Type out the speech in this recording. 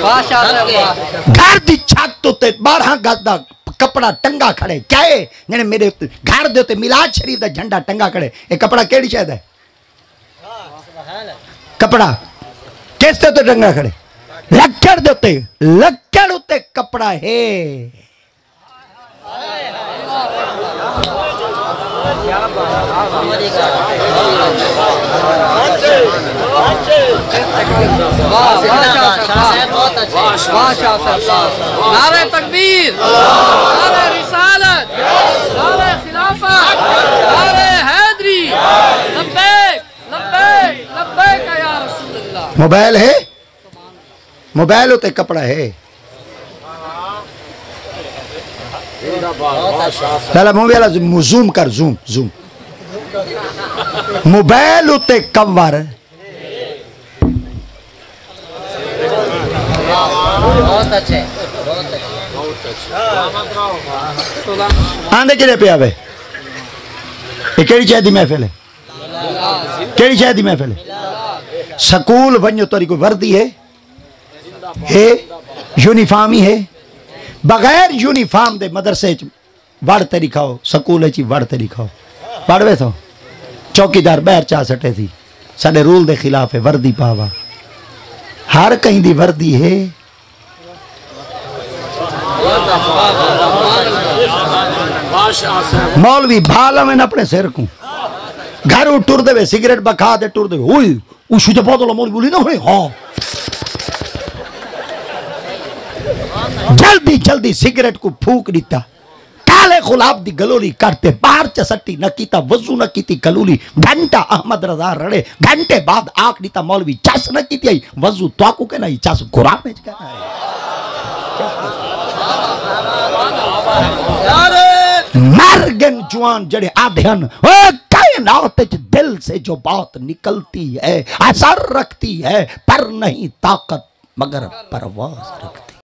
घर की छत तो उत्ते बारह गज का कपड़ा टंगा खड़े। क्या है? जने मेरे घर के उत्ते शरीफ का झंडा टंगा खड़े। ये कपड़ा केड़ी शायद है? कपड़ा। किस तो टंगा खड़े? लक्कड़ के उत्ते लक्कड़ उत्ते कपड़ा है। वाह वाह नारे तकबीर, नारे रिसालत, नारे खिलाफत, नारे हैदरी। लब्बैक लब्बैक लब्बैक या रसूलुल्लाह। मोबाइल है? मोबाइल होते कपड़ा है। चला मुँह वाला जूम कर, जूम जूम। मोबाइल उत्ते कवर बहुत अच्छे आंदे किने पे आवे ये केड़ी चाह दी महफिल है? केड़ी चाह दी महफिल है? स्कूल वञो तोरी कोई वर्दी है? है? यूनिफॉर्म ही है? बगैर यूनिफॉर्म दे मदरसे वड़ ते लिखाओ स्कूल च वड़ ते लिखाओ पढ़वे तो चौकीदार बहर चा सटे थी। साडे रूल दे खिलाफ है वर्दी पावा। हर कहीं दी वर्दी है। मौलवी भाल में अपने सिर को। घर टुर देवे, सिगरेट बखा दे, टुर देवे। ओए तो बहुत मौलवी बोली ना हाँ। जल्दी जल्दी सिगरेट को फूक दिता। काले गुलाब दी गलोली करते, बाहर च सट्टी न कीता, वज़ू न कीती गलोली। घंटा अहमद रजा रड़े, घंटे बाद आख दिता, मौलवी चस न कीती आई, वज़ू ताकू के नहीं चस कुरान में कहना है मर जुआन जड़े आधन ओ कायनात दिल से जो बात निकलती है असर रखती है, पर नहीं ताकत, मगर परवाज रखती